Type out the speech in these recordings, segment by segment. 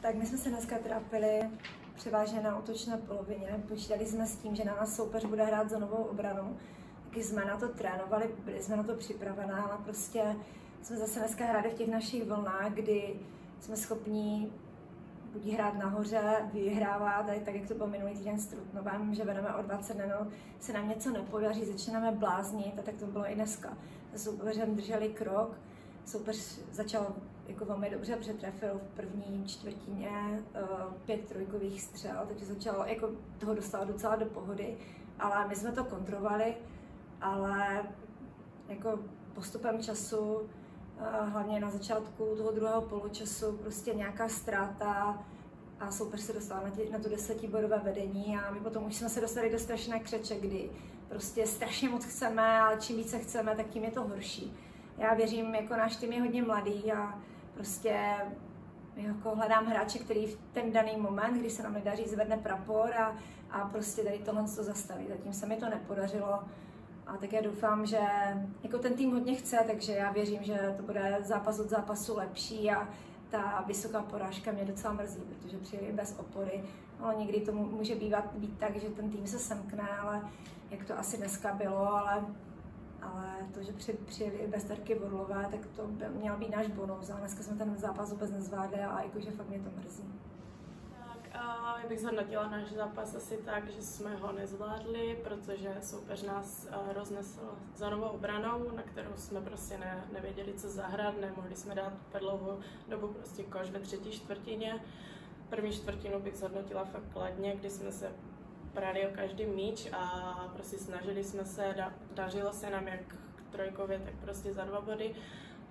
Tak my jsme se dneska trápili převážně na útočné polovině. Počítali jsme s tím, že na nás soupeř bude hrát za novou obranu. Taky jsme na to trénovali, byli jsme na to připravená, ale prostě jsme zase dneska hráli v těch našich vlnách, kdy jsme schopní buď hrát nahoře, vyhrávat, tak jak to bylo minulý týden s Trutnovem, že vedeme o 20 minut, se nám něco nepodaří, začínáme bláznit a tak to bylo i dneska. Se soupeřem drželi krok, soupeř začal jako velmi dobře, přetrefil v první čtvrtině uh, pět trojkových střel, takže začal jako toho dostal docela do pohody, ale my jsme to kontrolovali, ale jako postupem času, uh, hlavně na začátku toho druhého poločasu, prostě nějaká ztráta a soupeř se dostal na, tě, na to desetibodové vedení a my potom už jsme se dostali do strašné křeče, kdy prostě strašně moc chceme, ale čím více chceme, tak tím je to horší já věřím, jako náš tým je hodně mladý a prostě jako hledám hráče, který v ten daný moment, kdy se nám nedaří, zvedne prapor a, a prostě tady tohle to zastaví. Zatím se mi to nepodařilo. A tak já doufám, že jako ten tým hodně chce, takže já věřím, že to bude zápas od zápasu lepší a ta vysoká porážka mě docela mrzí, protože přijeli bez opory. No, někdy to může bývat být tak, že ten tým se semkne, ale jak to asi dneska bylo, ale ale to, že při, přijeli bez Terky Vorlové, tak to by měl být náš bonus, ale dneska jsme ten zápas vůbec nezvládli a jakože fakt mě to mrzí. Tak a já bych zhodnotila náš zápas asi tak, že jsme ho nezvládli, protože soupeř nás roznesl za novou obranou, na kterou jsme prostě ne, nevěděli, co zahrát, nemohli jsme dát pedlovou dobu prostě koš ve třetí čtvrtině. První čtvrtinu bych zhodnotila fakt kladně, kdy jsme se prali o každý míč a prostě snažili jsme se, da, dařilo se nám jak trojkově, tak prostě za dva body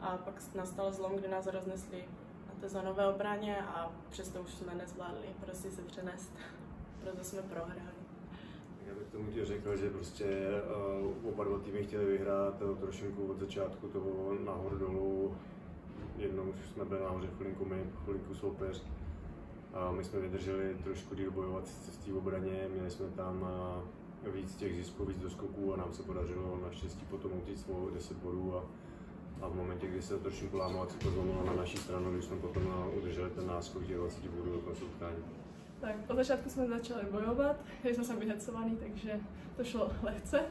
a pak nastal zlom, kdy nás roznesli na té zónové obraně a přesto už jsme nezvládli prostě se přenést, proto jsme prohráli. Já bych tomu tě řekl, že prostě uh, oba dva týmy chtěli vyhrát uh, trošinku od začátku, to nahoru dolů. Jednou jsme byli nahoře chvilinku my, chvilinku soupeř my jsme vydrželi trošku díl bojovat v té obraně, měli jsme tam víc těch zisků, víc doskoků a nám se podařilo naštěstí potom utíct svou 10 bodů a, a v momentě, kdy se trošku to zlomilo na naší stranu, když jsme potom udrželi ten náskok těch 20 bodů do konce utkání. Tak od začátku jsme začali bojovat, když jsme sami hecovaný, takže to šlo lehce.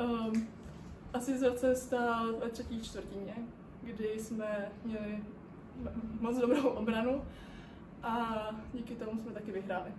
um, asi zase stál ve třetí čtvrtině, kdy jsme měli moc dobrou obranu a díky tomu jsme taky vyhráli.